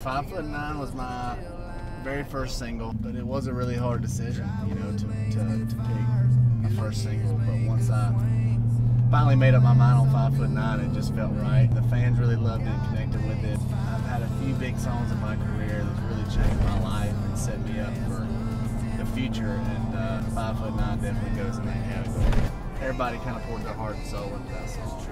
Five Foot Nine was my very first single, but it was a really hard decision, you know, to, to, to pick my first single. But once I finally made up my mind on Five Foot Nine, it just felt right. The fans really loved it and connected with it. I've had a few big songs in my career that's really changed my life and set me up for the future, and uh, Five Foot Nine definitely goes in that category. Everybody kind of poured their heart and soul into that song,